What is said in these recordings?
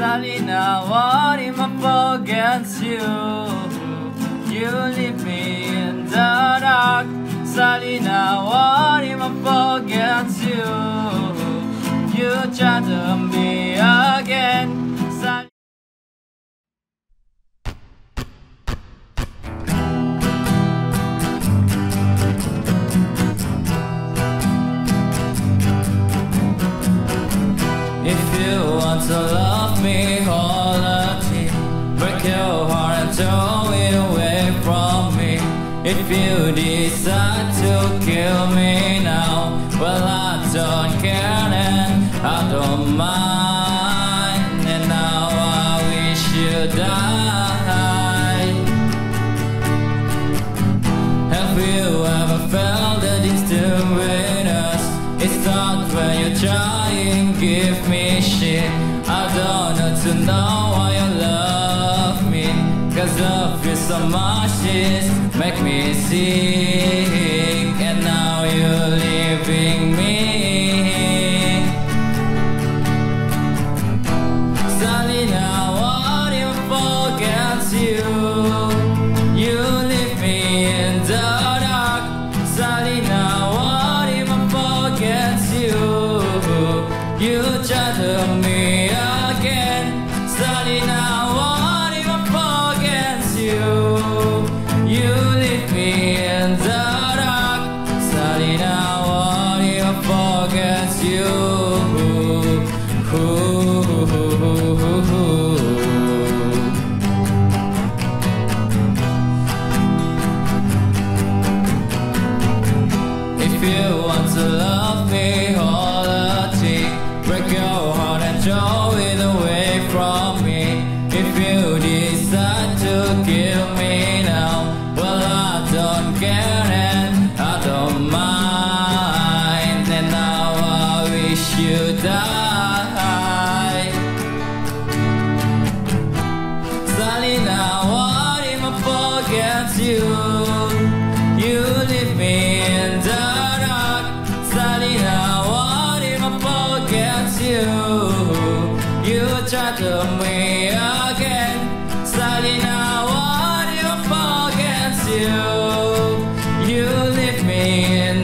Salina, what if I forget you? You leave me in the dark. Salina, what if I forget you? You try to me again. If you want to love me quality, break your heart and throw it away from me. If you decide to kill me now, well I don't care and I don't mind. And now I wish you died. Have you ever felt the distance between us? It's not when you're trying, give me shit. Know why you love me. Cause love you so much is make me sick. And now you're leaving me. Salina, what love me quality, break your heart and throw it away from me. If you decide to kill me now, well I don't care and I don't mind. And now I wish you died.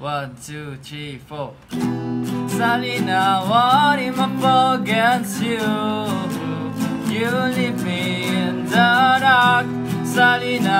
One, two, three, four. Salina, what if I forget you? You leave me in the dark. I forget